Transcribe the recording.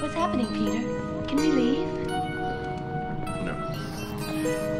What's happening, Peter? Can we leave? No.